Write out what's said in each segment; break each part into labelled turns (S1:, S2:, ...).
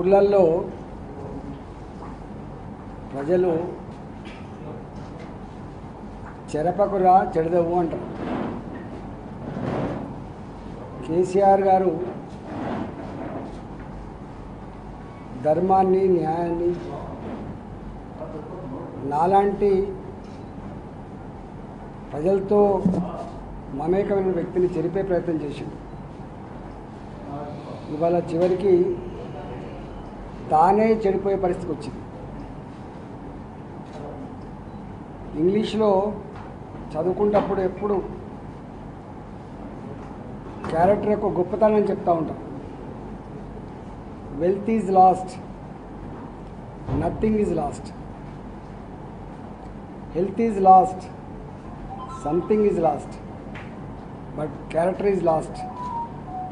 S1: ఊర్లల్లో ప్రజలు చెరపకురా చెడదవు అంటారు. కేసీఆర్ గారు ధర్మాన్ని న్యాయాన్ని నాలాంటి ప్రజలతో మమేకమైన వ్యక్తిని చెరిపే ప్రయత్నం చేశాడు ఇవాళ చివరికి తానే చెడిపోయే పరిస్థితికి వచ్చింది. ఇంగ్లీష్లో చదువుకుంటప్పుడు ఎప్పుడు క్యారెక్టర్ యొక్క గొప్పతనం చెప్తూ ఉంటాం. Wealth is lost nothing is lost health is lost something is lost but character is lost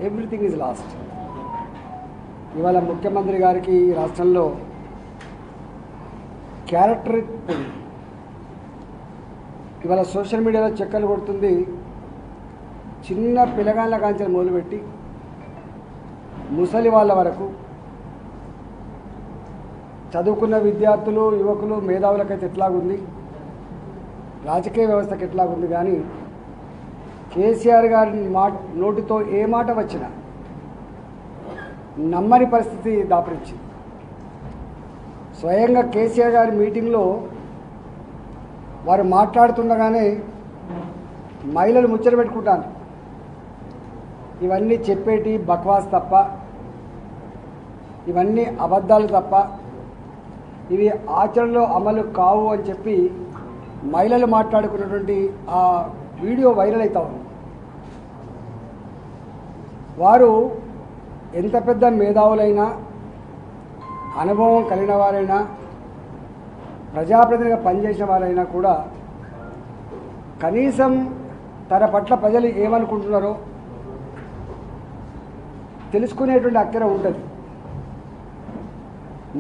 S1: everything is lost ఇవాళ ముఖ్యమంత్రి గారికి ఈ రాష్ట్రంలో క్యారెక్టర్ ఇవాళ సోషల్ మీడియాలో చెక్కలు కొడుతుంది. చిన్న పిల్లగాళ్ళ కాంచెలు మొదలుపెట్టి ముసలి వాళ్ళ వరకు చదువుకున్న విద్యార్థులు యువకులు మేధావులకైతే ఎట్లాగుంది? రాజకీయ వ్యవస్థకి ఎట్లాగుంది? కానీ కేసీఆర్ గారి మాట నోటితో ఏ మాట వచ్చినా నమ్మని పరిస్థితి దాపరించింది. స్వయంగా కేసీఆర్ గారి మీటింగ్లో వారు మాట్లాడుతుండగానే మహిళలు ముచ్చట పెట్టుకుంటాను ఇవన్నీ చెప్పేటి బక్వాస్ తప్ప ఇవన్నీ అబద్ధాలు తప్ప ఇవి ఆచరణలో అమలు కావు అని చెప్పి మహిళలు మాట్లాడుకున్నటువంటి ఆ వీడియో వైరల్ అవుతా ఉంది. వారు ఎంత పెద్ద మేధావులైనా అనుభవం కలిగిన వారైనా ప్రజాప్రతినిధిగా పనిచేసిన వారైనా కూడా కనీసం తన పట్ల ప్రజలు ఏమనుకుంటున్నారో తెలుసుకునేటువంటి అక్కర ఉంటుంది.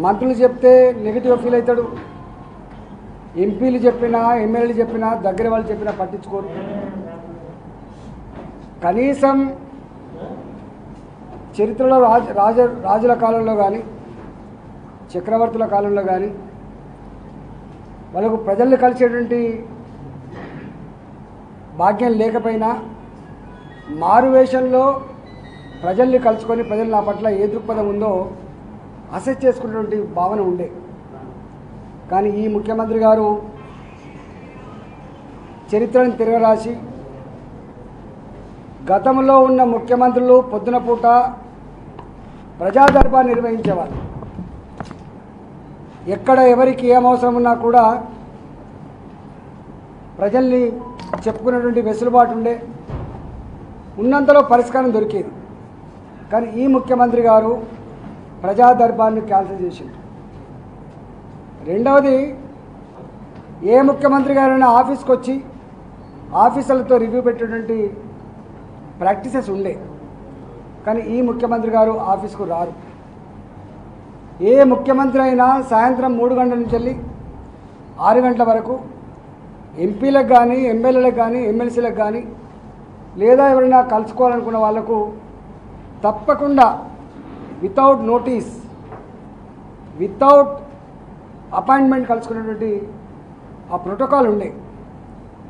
S1: మంత్రులు చెప్తే నెగిటివ్ ఫీల్ అవుతాడు. ఎంపీలు చెప్పినా ఎమ్మెల్యేలు చెప్పినా దగ్గర వాళ్ళు చెప్పినా పట్టించుకోరు. కనీసం చరిత్రలో రాజ రాజ రాజుల కాలంలో కానీ చక్రవర్తుల కాలంలో కానీ వాళ్ళకు ప్రజల్ని కలిసేటువంటి భాగ్యం లేకపోయినా మారువేషంలో ప్రజల్ని కలుసుకొని ప్రజలు నా పట్ల ఏ దృక్పథం ఉందో అసెస్ చేసుకునేటువంటి భావన ఉండే. కానీ ఈ ముఖ్యమంత్రి గారు చరిత్రను తిరగరాసి గతంలో ఉన్న ముఖ్యమంత్రులు పొద్దున పూట ప్రజా నిర్వహించేవాళ్ళు. నిర్వహించేవారు ఎక్కడ ఎవరికి ఏం అవసరం ఉన్నా కూడా ప్రజల్ని చెప్పుకునేటువంటి వెసులుబాటు ఉండే ఉన్నంతలో పరిష్కారం దొరికేది. కానీ ఈ ముఖ్యమంత్రి గారు ప్రజా దర్బార్ని క్యాన్సిల్ చేసింది రెండవది ఏ ముఖ్యమంత్రి గారైనా ఆఫీస్కి వచ్చి ఆఫీసర్లతో రివ్యూ పెట్టేటువంటి ప్రాక్టీసెస్ ఉండే. కానీ ఈ ముఖ్యమంత్రి గారు ఆఫీస్కు రారు. ఏ ముఖ్యమంత్రి అయినా సాయంత్రం మూడు గంటల నుంచి వెళ్ళి ఆరు గంటల వరకు ఎంపీలకు కానీ ఎమ్మెల్యేలకు కానీ ఎమ్మెల్సీలకు కానీ లేదా ఎవరైనా కలుసుకోవాలనుకున్న వాళ్ళకు తప్పకుండా వితౌట్ నోటీస్ వితౌట్ అపాయింట్మెంట్ కలుసుకునేటువంటి ఆ ప్రోటోకాల్ ఉండే.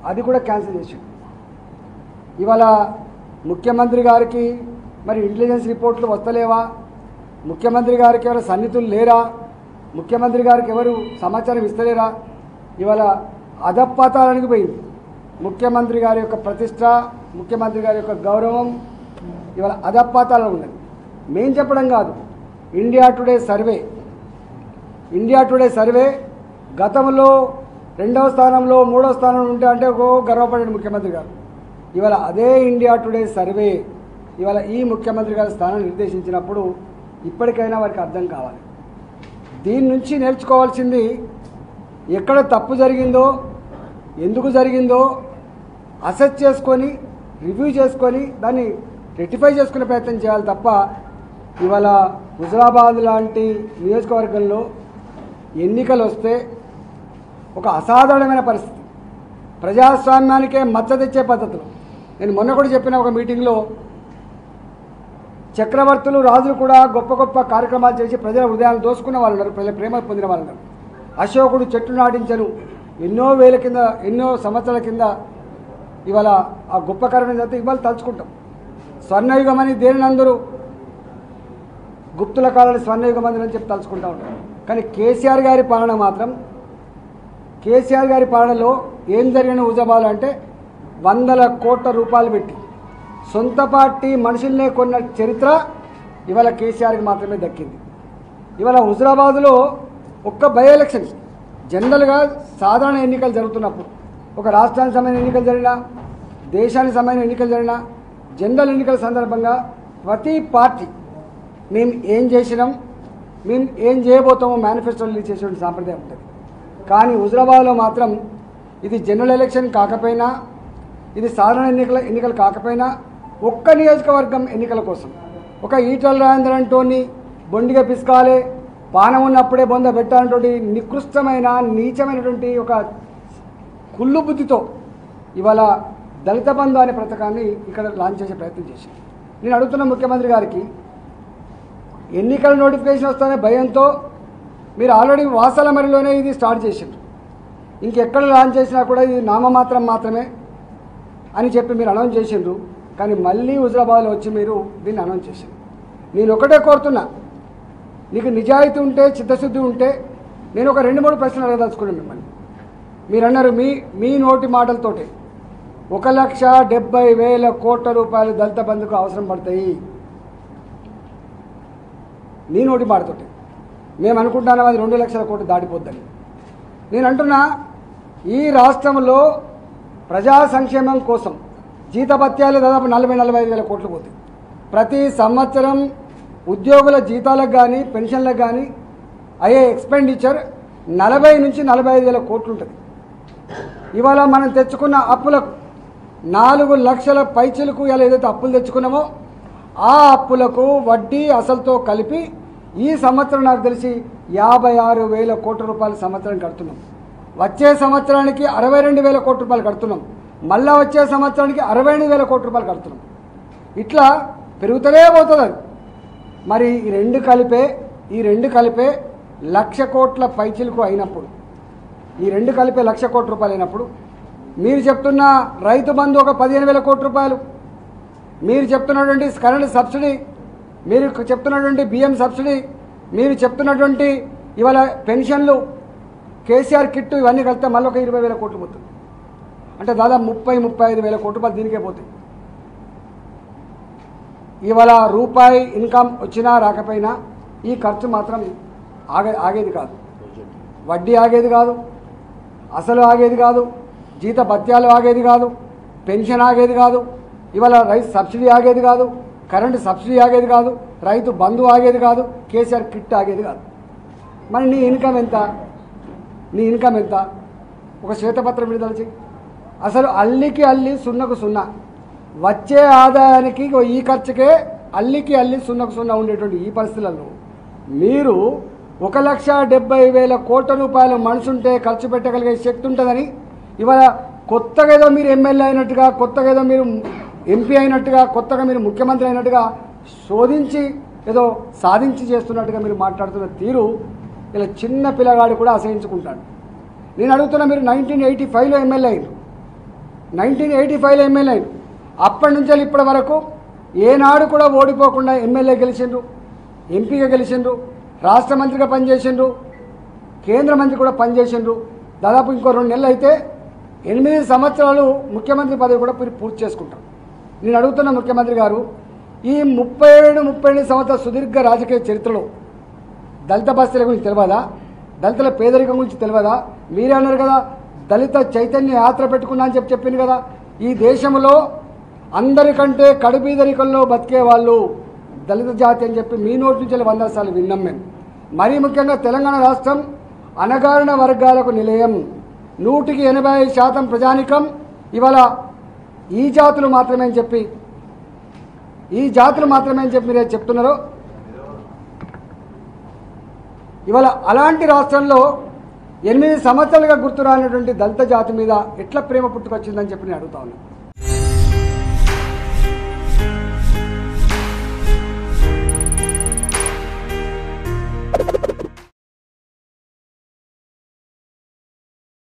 S1: అది కూడా క్యాన్సిల్ చేసాడు. ఇవాళ ముఖ్యమంత్రి గారికి మరి ఇంటెలిజెన్స్ రిపోర్ట్లు వస్తలేవా? ముఖ్యమంత్రి గారికి ఎవరు సన్నిహితులు లేరా? ముఖ్యమంత్రి గారికి ఎవరు సమాచారం ఇస్తలేరా? ఇవాళ అధపాతాలనికి పోయింది. ముఖ్యమంత్రి గారి యొక్క ప్రతిష్ట ముఖ్యమంత్రి గారి యొక్క గౌరవం ఇవాళ అధపాతాలలో ఉన్నది. మేం చెప్పడం కాదు. India today survey India today survey గతంలో రెండవ స్థానంలో మూడవ స్థానంలో ఉంటే అంటే ఓ గర్వపడే ముఖ్యమంత్రి గారు. ఇవాళ అదే ఇండియా టుడే సర్వే ఇవాళ ఈ ముఖ్యమంత్రి గారి స్థానం నిర్దేశించినప్పుడు ఇప్పటికైనా వారికి అర్థం కావాలి. దీని నుంచి నేర్చుకోవాల్సింది ఎక్కడ తప్పు జరిగిందో ఎందుకు జరిగిందో అసెస్ చేసుకొని రివ్యూ చేసుకొని దాన్ని రెక్టిఫై చేసుకునే ప్రయత్నం చేయాలి తప్ప ఇవాళ హుజరాబాద్ లాంటి నియోజకవర్గంలో ఎన్నికలు వస్తే ఒక అసాధారణమైన పరిస్థితి. ప్రజాస్వామ్యానికే మచ్చ తెచ్చే పద్ధతులు. నేను మొన్న కూడా చెప్పిన ఒక మీటింగ్లో చక్రవర్తులు రాజులు కూడా గొప్ప గొప్ప కార్యక్రమాలు చేసి ప్రజల హృదయాలను దోసుకున్న వాళ్ళు ఉన్నారు ప్రజల ప్రేమ పొందిన వాళ్ళు ఉన్నారు అశోకుడు చెట్లు నాటించను. ఎన్నో వేల కింద ఎన్నో సంవత్సరాల కింద ఇవాళ ఆ గొప్ప కారణం జరిగితే ఇవాళ తలుచుకుంటాం. స్వర్ణయుగం అని దేనిని అందరూ గుప్తుల కాలని స్వర్ణయుగం అని చెప్పి తలుచుకుంటా ఉంటాం. కానీ కేసీఆర్ గారి పాలన మాత్రం కేసీఆర్ గారి పాలనలో ఏం జరిగిన ఉజబాలు అంటే వందల కోట్ల రూపాయలు పెట్టి సొంత పార్టీ మనుషుల్నే కొన్న చరిత్ర ఇవాళ కేసీఆర్కి మాత్రమే దక్కింది. ఇవాళ హుజరాబాద్లో ఒక్క బై ఎలక్షన్ జనరల్గా సాధారణ ఎన్నికలు జరుగుతున్నప్పుడు ఒక రాష్ట్రానికి సంబంధించిన ఎన్నికలు జరిగినా దేశానికి సంబంధించిన ఎన్నికలు జరిగినా జనరల్ ఎన్నికల సందర్భంగా ప్రతి పార్టీ మేము ఏం చేసినాం మేము ఏం చేయబోతామో మేనిఫెస్టో రిలీజ్ చేసేటువంటి సాంప్రదాయం ఉంటుంది. కానీ హుజరాబాద్లో మాత్రం ఇది జనరల్ ఎలక్షన్ కాకపోయినా ఇది సాధారణ ఎన్నికల ఎన్నికలు కాకపోయినా ఒక్క నియోజకవర్గం ఎన్నికల కోసం. ఒక ఈటల రాజేంద్రన్తోని బొండిగా పిసుకాలే పానం ఉన్నప్పుడే బొంద పెట్టాలన్నటువంటి నికృష్టమైన నీచమైనటువంటి ఒక కుళ్ళు బుద్ధితో ఇవాళ దళిత బంధు అనే పథకాన్ని ఇక్కడ లాంచ్ చేసే ప్రయత్నం చేశాను నేను అడుగుతున్న ముఖ్యమంత్రి గారికి ఎన్నికల నోటిఫికేషన్ వస్తానే భయంతో మీరు ఆల్రెడీ వాసాల మరిలోనే ఇది స్టార్ట్ చేసిండ్రు. ఇంకెక్కడ లాంచ్ చేసినా కూడా ఇది నామమాత్రం మాత్రమే అని చెప్పి మీరు అనౌన్స్ చేసిండ్రు. కానీ మళ్ళీ హుజరాబాద్లో వచ్చి మీరు దీన్ని అనౌన్స్ చేశారు. నేను ఒకటే కోరుతున్నా నీకు నిజాయితీ ఉంటే చిత్తశుద్ధి ఉంటే నేను ఒక రెండు మూడు ప్రశ్నలు అడగదలుచుకున్నాను మిమ్మల్ని. మీరు అన్నారు మీ మీ నోటి మాటలతోటి ఒక లక్ష డెబ్బై వేల కోట్ల రూపాయలు దళిత బంధుకు అవసరం పడతాయి. నీ నోటి మాటతోటి మేము అనుకుంటున్నాం అది రెండు లక్షల కోట్లు దాటిపోద్దని. నేను అంటున్నా ఈ రాష్ట్రంలో ప్రజా సంక్షేమం కోసం జీతభత్యాలు దాదాపు నలభై నలభై ఐదు వేల కోట్లు పోతాయి. ప్రతి సంవత్సరం ఉద్యోగుల జీతాలకు కానీ పెన్షన్లకు కానీ అయ్యే ఎక్స్పెండిచర్ నలభై నుంచి నలభై ఐదు వేల కోట్లు ఉంటుంది. ఇవాళ మనం తెచ్చుకున్న అప్పులకు నాలుగు లక్షల పైచలకు ఇలా ఏదైతే అప్పులు తెచ్చుకున్నామో ఆ అప్పులకు వడ్డీ అసలుతో కలిపి ఈ సంవత్సరం నాకు తెలిసి యాభై ఆరు వేల కోట్ల రూపాయల సంవత్సరం కడుతున్నాం. వచ్చే సంవత్సరానికి అరవై రెండు వేల కోట్ల రూపాయలు కడుతున్నాం. మళ్ళా వచ్చే సంవత్సరానికి అరవై ఎనిమిది వేల కోట్ల రూపాయలు కడుతున్నాం. ఇట్లా పెరుగుతూనే పోతుంది అది. మరి ఈ రెండు కలిపే ఈ రెండు కలిపే లక్ష కోట్ల పైచిలకు అయినప్పుడు ఈ రెండు కలిపే లక్ష కోట్ల రూపాయలు అయినప్పుడు మీరు చెప్తున్న రైతు బంధు ఒక పదిహేను వేల కోట్ల రూపాయలు. మీరు చెప్తున్నటువంటి కరెంట్ సబ్సిడీ మీరు చెప్తున్నటువంటి బియ్యం సబ్సిడీ మీరు చెప్తున్నటువంటి ఇవాళ పెన్షన్లు కేసీఆర్ కిట్టు ఇవన్నీ కలిస్తే మళ్ళీ ఒక ఇరవై వేల కోట్లు పోతుంది. అంటే దాదాపు ముప్పై ముప్పై ఐదు వేల కోటి రూపాయలు దీనికే పోతాయి. ఇవాళ రూపాయి ఇన్కమ్ వచ్చినా రాకపోయినా ఈ ఖర్చు మాత్రం ఆగే ఆగేది కాదు. వడ్డీ ఆగేది కాదు అసలు ఆగేది కాదు జీత భత్యాలు ఆగేది కాదు పెన్షన్ ఆగేది కాదు ఇవాళ రైతు సబ్సిడీ ఆగేది కాదు కరెంటు సబ్సిడీ ఆగేది కాదు రైతు బంధు ఆగేది కాదు కేసీఆర్ కిట్ ఆగేది కాదు. మరి నీ ఇన్కమ్ ఎంత? నీ ఇన్కమ్ ఎంత? ఒక శ్వేతపత్రం విడుదల చేయి అసలు అల్లికి అల్లి సున్నకు సున్నా. వచ్చే ఆదాయానికి ఈ ఖర్చుకే అల్లికి అల్లి సున్నకు సున్నా ఉండేటువంటి ఈ పరిస్థితులలో మీరు ఒక లక్ష డెబ్బై వేల కోట్ల రూపాయలు మనసుంటే ఖర్చు పెట్టగలిగే శక్తి ఉంటుందని ఇవాళ కొత్తగా ఏదో మీరు ఎమ్మెల్యే అయినట్టుగా కొత్తగా ఏదో మీరు ఎంపీ అయినట్టుగా కొత్తగా మీరు ముఖ్యమంత్రి అయినట్టుగా శోధించి ఏదో సాధించి చేస్తున్నట్టుగా మీరు మాట్లాడుతున్న తీరు ఇలా చిన్న పిల్లగాడు కూడా అసహించుకుంటాడు. నేను అడుగుతున్నా మీరు నైన్టీన్ ఎయిటీ ఫైవ్లో ఎమ్మెల్యే అయ్యారు నైన్టీన్ ఎయిటీ ఫైవ్లో ఎమ్మెల్యే. అప్పటి నుంచి ఇప్పటి వరకు ఏనాడు కూడా ఓడిపోకుండా ఎమ్మెల్యే గెలిచిండ్రు ఎంపీగా గెలిచిండ్రు రాష్ట్ర మంత్రిగా పనిచేసిండ్రు కేంద్ర మంత్రి కూడా పనిచేసిండ్రు. దాదాపు ఇంకో రెండు నెలలు అయితే ఎనిమిది సంవత్సరాలు ముఖ్యమంత్రి పదవి కూడా మీరు పూర్తి చేసుకుంటారు. నేను అడుగుతున్న ముఖ్యమంత్రి గారు ఈ ముప్పై ఏడు ముప్పై ఎనిమిది సంవత్సరాల సుదీర్ఘ రాజకీయ చరిత్రలో దళిత బస్తీల గురించి తెలియదా? దళితుల పేదరికం గురించి తెలియదా? మీరే అన్నారు కదా దళిత చైతన్య యాత్ర పెట్టుకున్నా అని చెప్పి చెప్పింది కదా. ఈ దేశంలో అందరికంటే కడుపీదరికల్లో బతికే వాళ్ళు దళిత జాతి అని చెప్పి మీ నోటి నుంచి వంద సార్లు విన్నాం మేము. మరీ ముఖ్యంగా తెలంగాణ రాష్ట్రం అనగారిన వర్గాలకు నిలయం. నూటికి ఎనభై ఐదు శాతం ప్రజానికం ఇవాళ ఈ జాతులు మాత్రమే అని చెప్పి ఈ జాతులు మాత్రమే అని చెప్పి మీరు చెప్తున్నారు? ఇవాళ అలాంటి రాష్ట్రంలో ఎనిమిది సంవత్సరాలుగా గుర్తురానటువంటి దళిత జాతి మీద ఎట్లా ప్రేమ పుట్టుకొచ్చిందని చెప్పి నేను అడుగుతా ఉన్నాను